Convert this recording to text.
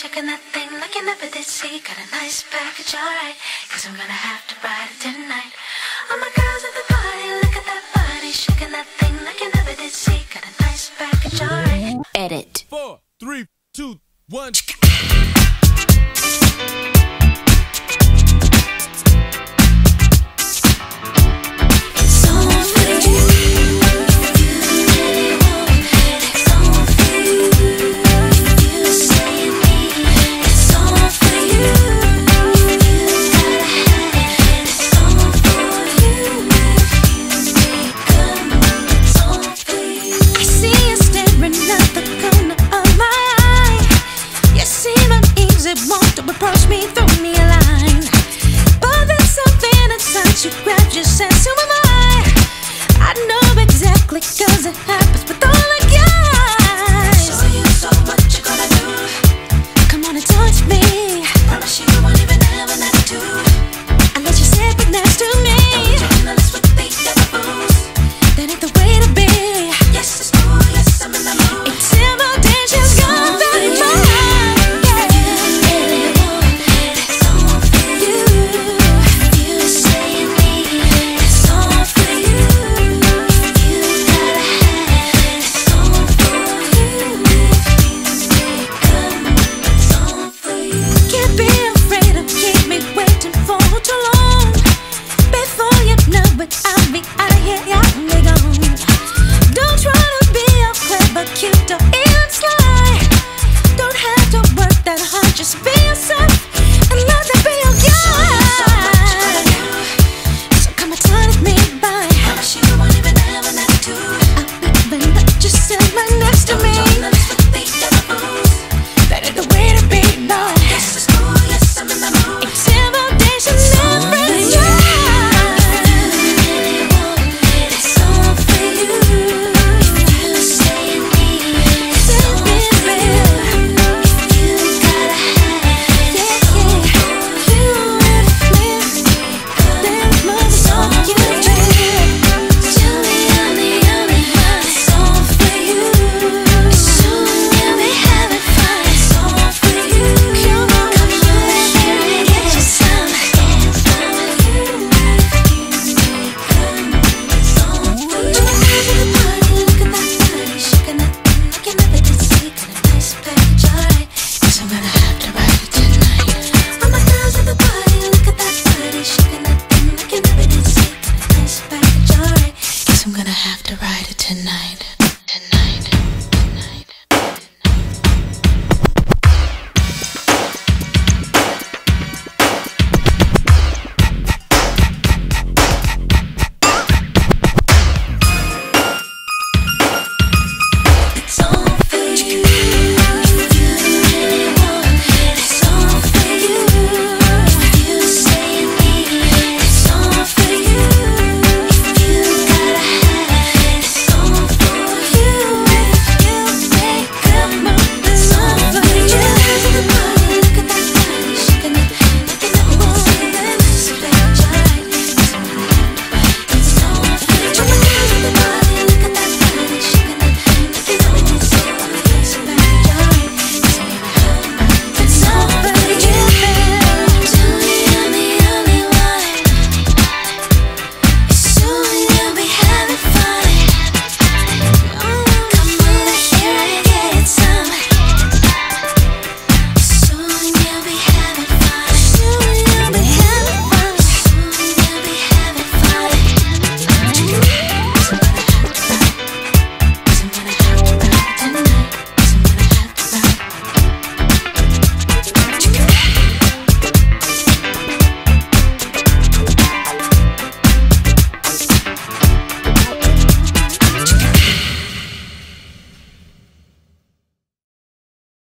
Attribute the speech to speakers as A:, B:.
A: shaking that thing looking up at did see. Got a nice package, alright. Cause I'm gonna have to ride it tonight. All my girls at the party, look at that body. Shaking that thing looking up at did see. Got a nice package, alright.
B: Edit.
C: Four, three, two, one.